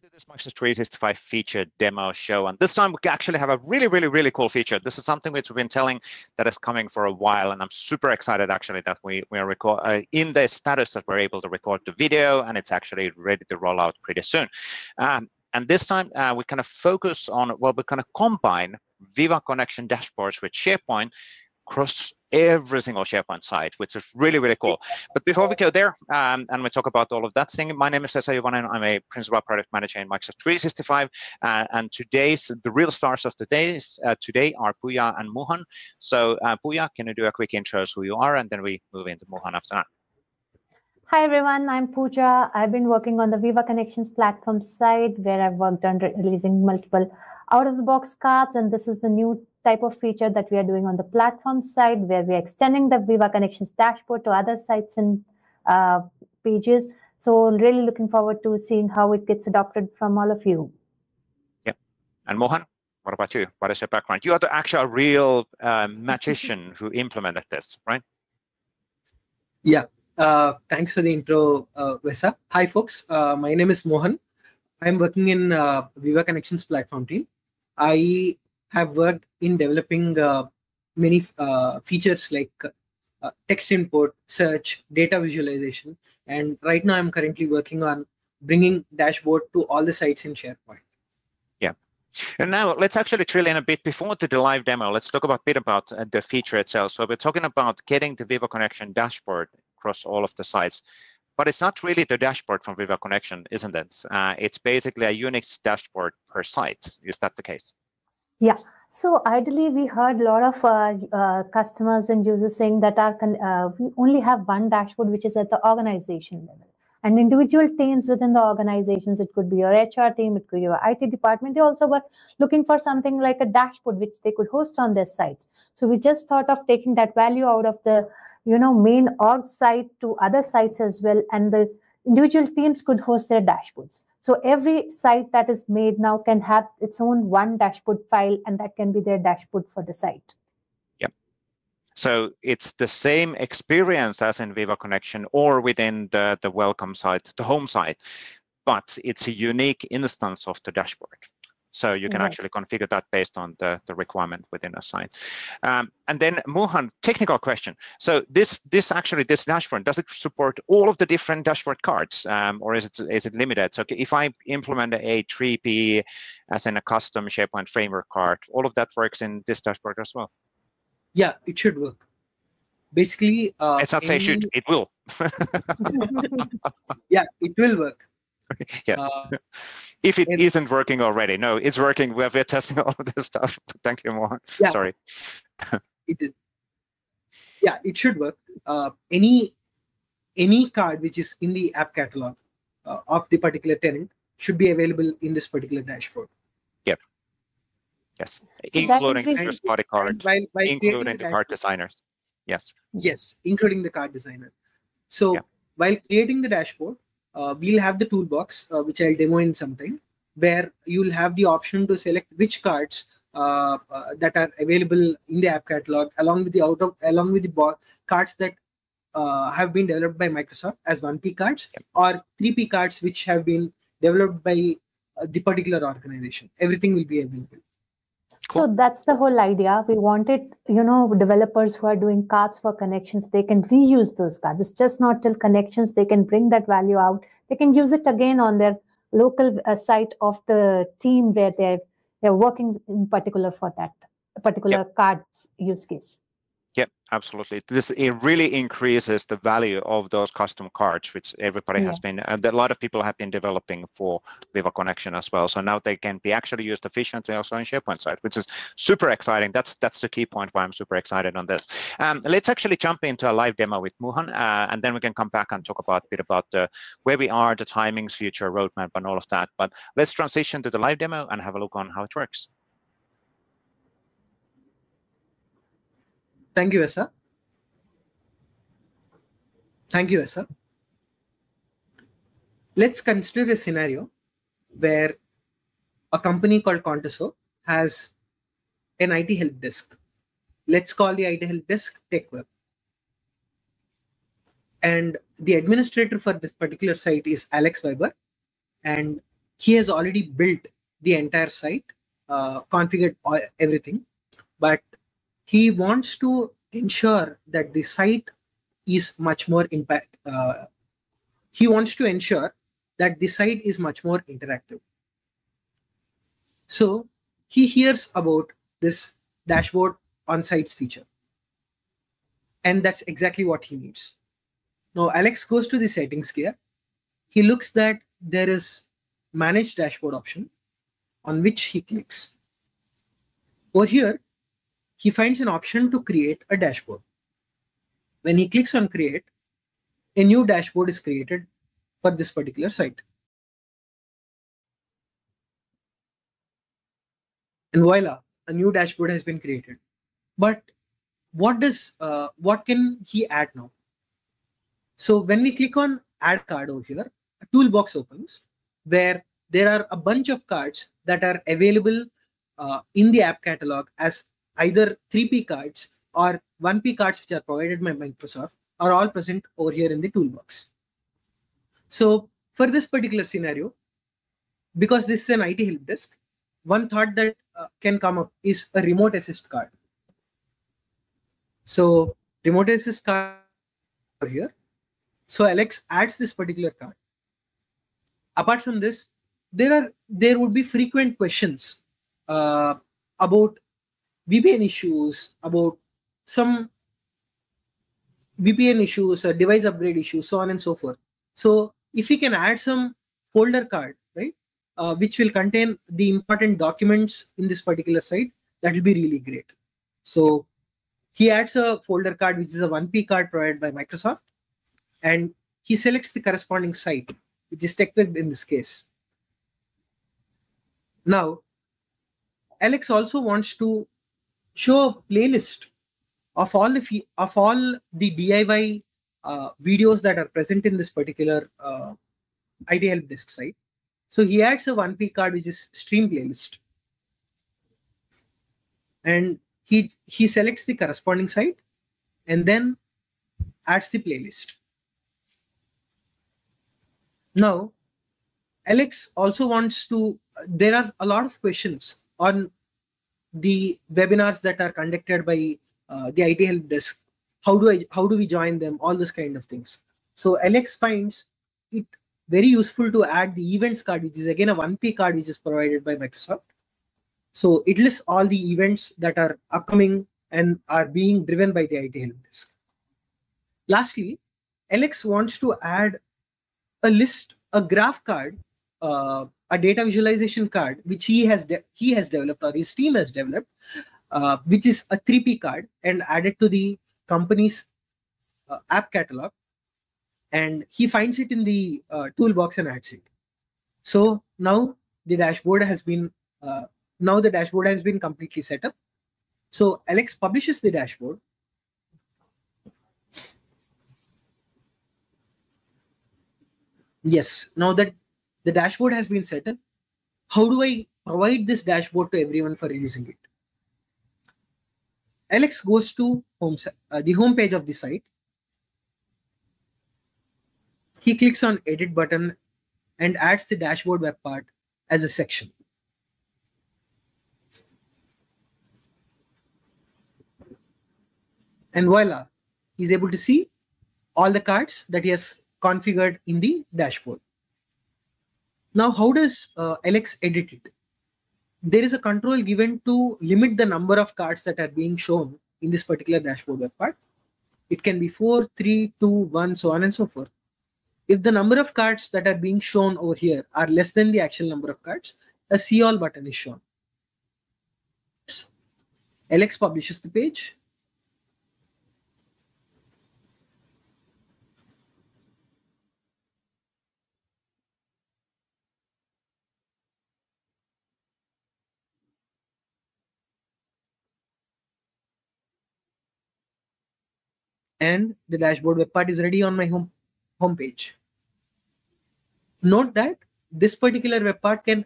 this Microsoft 365 feature demo show. And this time we actually have a really, really, really cool feature. This is something which we've been telling that is coming for a while. And I'm super excited actually that we, we are record, uh, in the status that we're able to record the video and it's actually ready to roll out pretty soon. Um, and this time uh, we kind of focus on, well, we kind of combine Viva Connection dashboards with SharePoint across every single SharePoint site, which is really, really cool. But before we go there um, and we talk about all of that thing, my name is Vesa Juvonen. I'm a principal product manager in Microsoft 365. Uh, and today's, the real stars of the day uh, today are Pooja and Mohan. So uh, Pooja, can you do a quick intro as who you are? And then we move into Mohan after that. Hi everyone, I'm Pooja. I've been working on the Viva Connections platform side where I've worked on releasing multiple out-of-the-box cards and this is the new type of feature that we are doing on the platform side where we are extending the Viva Connections dashboard to other sites and uh, pages. So really looking forward to seeing how it gets adopted from all of you. Yeah. And Mohan, what about you? What is your background? You are the actual real uh, magician who implemented this, right? Yeah. Uh, thanks for the intro, uh, Vesa. Hi, folks. Uh, my name is Mohan. I'm working in uh, Viva Connections platform team. I have worked in developing uh, many uh, features like uh, text import, search, data visualization. And right now I'm currently working on bringing dashboard to all the sites in SharePoint. Yeah. And now let's actually drill in a bit before to the live demo. Let's talk about a bit about the feature itself. So we're talking about getting the Viva Connection dashboard across all of the sites. But it's not really the dashboard from Viva Connection, isn't it? Uh, it's basically a unique dashboard per site. Is that the case? Yeah. So ideally, we heard a lot of uh, uh, customers and users saying that our uh, we only have one dashboard, which is at the organization level. And individual teams within the organizations, it could be your HR team, it could be your IT department. They also were looking for something like a dashboard which they could host on their sites. So we just thought of taking that value out of the, you know, main org site to other sites as well, and the individual teams could host their dashboards. So every site that is made now can have its own one dashboard file, and that can be their dashboard for the site. Yep. So it's the same experience as in Viva Connection or within the, the welcome site, the home site, but it's a unique instance of the dashboard. So you can actually configure that based on the, the requirement within a site. Um, and then Mohan, technical question. So this this actually this dashboard does it support all of the different dashboard cards, um, or is it is it limited? So if I implement a 3P as in a custom SharePoint framework card, all of that works in this dashboard as well. Yeah, it should work. Basically, uh, it's not any... say should, it will. yeah, it will work. yes. Uh, if it not working already, no, it's working. We're, we're testing all of this stuff. Thank you, Mohan. Yeah, Sorry. it is. Yeah, it should work. Uh, any any card which is in the app catalog uh, of the particular tenant should be available in this particular dashboard. Yep. Yes, so including first party card, while, while including the, the card designers. Yes. Yes, including the card designer. So yeah. while creating the dashboard, uh, we'll have the toolbox, uh, which I'll demo in some time, where you'll have the option to select which cards uh, uh that are available in the app catalog, along with the out of along with the cards that uh, have been developed by Microsoft as 1P cards yep. or 3P cards, which have been developed by uh, the particular organization. Everything will be available. Cool. So that's the whole idea. We wanted, you know, developers who are doing cards for connections, they can reuse those cards. It's just not till connections, they can bring that value out. They can use it again on their local uh, site of the team where they're, they're working in particular for that particular yep. cards use case. Yep, absolutely. This it really increases the value of those custom cards, which everybody yeah. has been, and a lot of people have been developing for Viva Connection as well. So now they can be actually used efficiently also in SharePoint side, which is super exciting. That's that's the key point why I'm super excited on this. Um, let's actually jump into a live demo with Mohan, uh, and then we can come back and talk about a bit about the, where we are, the timings, future roadmap, and all of that. But let's transition to the live demo and have a look on how it works. Thank you, Vesa. Thank you, Vesa. Let's consider a scenario where a company called Contoso has an IT help desk. Let's call the IT help desk TechWeb. And the administrator for this particular site is Alex Weber. And he has already built the entire site, uh, configured everything, but he wants to ensure that the site is much more impact. Uh, he wants to ensure that the site is much more interactive. So he hears about this dashboard on sites feature. And that's exactly what he needs. Now Alex goes to the settings here. He looks that there is manage dashboard option on which he clicks. Over here, he finds an option to create a dashboard. When he clicks on create, a new dashboard is created for this particular site. And voila, a new dashboard has been created. But what does uh, what can he add now? So when we click on add card over here, a toolbox opens where there are a bunch of cards that are available uh, in the app catalog as either 3P cards or 1P cards which are provided by Microsoft are all present over here in the toolbox. So for this particular scenario, because this is an IT help desk, one thought that uh, can come up is a remote assist card. So remote assist card here. So Alex adds this particular card. Apart from this, there are there would be frequent questions uh, about VPN issues, about some VPN issues, uh, device upgrade issues, so on and so forth. So if we can add some folder card, right, uh, which will contain the important documents in this particular site, that will be really great. So he adds a folder card, which is a 1P card provided by Microsoft, and he selects the corresponding site, which is TechWeb in this case. Now, Alex also wants to show a playlist of all the of all the DIY uh, videos that are present in this particular uh, IT help desk site. So he adds a 1P card which is stream playlist. And he he selects the corresponding site and then adds the playlist. Now, Alex also wants to, there are a lot of questions on the webinars that are conducted by uh, the IT help desk. How do I, how do we join them? All those kind of things. So Alex finds it very useful to add the events card, which is again a 1P card, which is provided by Microsoft. So it lists all the events that are upcoming and are being driven by the IT help desk. Lastly, Alex wants to add a list, a graph card uh, a data visualization card which he has he has developed or his team has developed uh, which is a 3p card and added to the company's uh, app catalog. And he finds it in the uh, toolbox and adds it. So now the dashboard has been uh, now the dashboard has been completely set up. So alex publishes the dashboard. Yes. Now that the dashboard has been set up. How do I provide this dashboard to everyone for using it? Alex goes to home, uh, the home page of the site. He clicks on edit button and adds the dashboard web part as a section. And voila, he's able to see all the cards that he has configured in the dashboard. Now, how does uh, Alex edit it? There is a control given to limit the number of cards that are being shown in this particular dashboard web part. It can be 4, 3, 2, 1, so on and so forth. If the number of cards that are being shown over here are less than the actual number of cards, a see all button is shown. Alex publishes the page and the dashboard web part is ready on my home homepage. Note that this particular web part can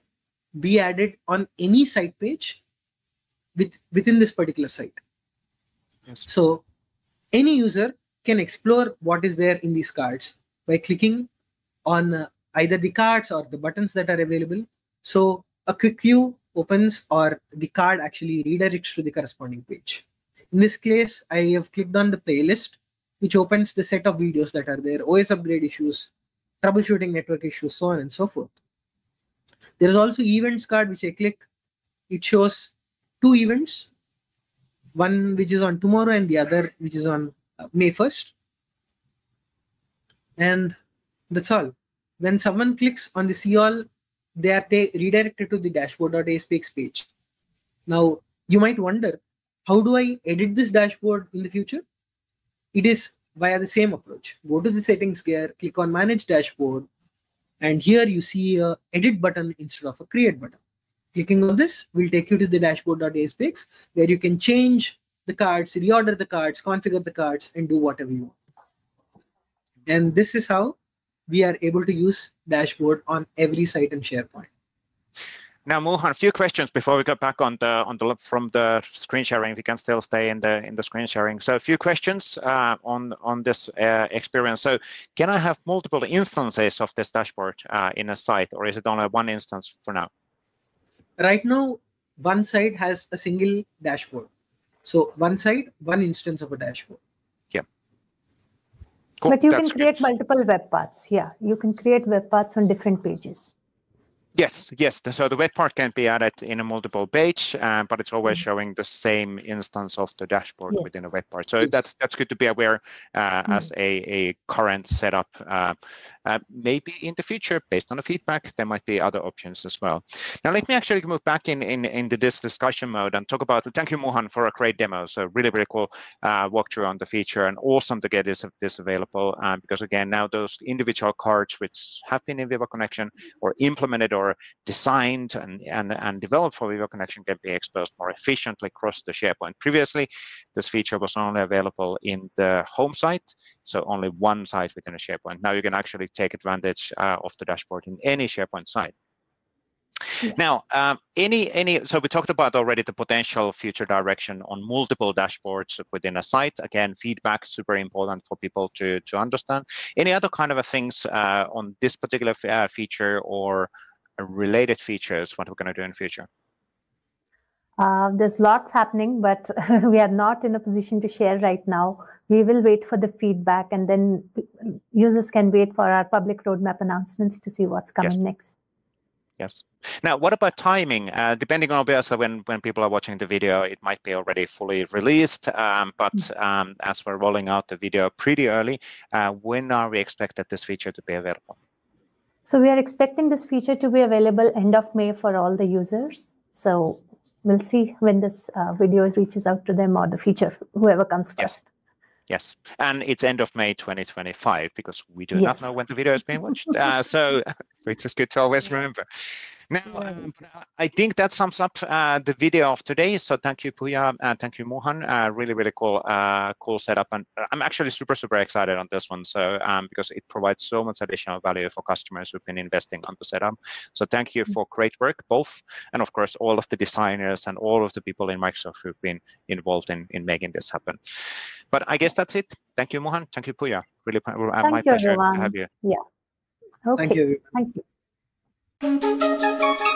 be added on any site page with within this particular site. Yes. So any user can explore what is there in these cards by clicking on uh, either the cards or the buttons that are available. So a quick view opens or the card actually redirects to the corresponding page. In this case, I have clicked on the playlist, which opens the set of videos that are there, OS upgrade issues, troubleshooting network issues, so on and so forth. There is also events card, which I click. It shows two events, one which is on tomorrow and the other which is on uh, May 1st. And that's all. When someone clicks on the see all, they are redirected to the dashboard.aspx page. Now, you might wonder, how do I edit this dashboard in the future? It is via the same approach. Go to the settings gear, click on manage dashboard, and here you see a edit button instead of a create button. Clicking on this will take you to the dashboard.aspx where you can change the cards, reorder the cards, configure the cards, and do whatever you want. And this is how we are able to use dashboard on every site in SharePoint. Now, Mohan, a few questions before we go back on the on the from the screen sharing. If you can still stay in the in the screen sharing. So, a few questions uh, on on this uh, experience. So, can I have multiple instances of this dashboard uh, in a site, or is it only one instance for now? Right now, one site has a single dashboard. So, one site, one instance of a dashboard. Yeah. Cool. But you That's can create good. multiple web parts. Yeah, you can create web parts on different pages. Yes, yes. So the web part can be added in a multiple page, uh, but it's always mm-hmm. showing the same instance of the dashboard yes. within a web part. So yes. that's that's good to be aware uh, mm. as a, a current setup. Uh, uh, maybe in the future, based on the feedback, there might be other options as well. Now, let me actually move back in, in into this discussion mode and talk about. Thank you, Mohan, for a great demo. So really, really cool uh, walkthrough on the feature, and awesome to get this this available. Um, because again, now those individual cards which have been in Viva Connection or implemented or designed and and and developed for Viva Connection can be exposed more efficiently across the SharePoint. Previously, this feature was only available in the home site, so only one site within a SharePoint. Now you can actually take advantage uh, of the dashboard in any SharePoint site. Yeah. Now, um, any any so we talked about already the potential future direction on multiple dashboards within a site. Again, feedback super important for people to to understand. Any other kind of things uh, on this particular uh, feature or related features? What we're going to do in future? Uh, there's lots happening, but we are not in a position to share right now we will wait for the feedback and then users can wait for our public roadmap announcements to see what's coming yes. next. Yes. Now, what about timing? Uh, depending on obviously when, when people are watching the video, it might be already fully released. Um, but mm. um, as we're rolling out the video pretty early, uh, when are we expected this feature to be available? So we are expecting this feature to be available end of May for all the users. So we'll see when this uh, video reaches out to them or the feature, whoever comes yes. first. Yes, and it's end of May 2025 because we do yes. not know when the video is being watched. Uh, so it's just good to always remember. Now, um, I think that sums up uh, the video of today. So thank you, Pooja, and thank you, Mohan. Uh, really, really cool, uh, cool setup, and I'm actually super, super excited on this one. So um, because it provides so much additional value for customers who've been investing on the setup. So thank you for great work, both, and of course all of the designers and all of the people in Microsoft who've been involved in in making this happen. But I guess that's it. Thank you, Mohan. Thank you, Pooja. Really, uh, thank my you, pleasure everyone. to have you. Yeah. Okay. Thank you. Thank you.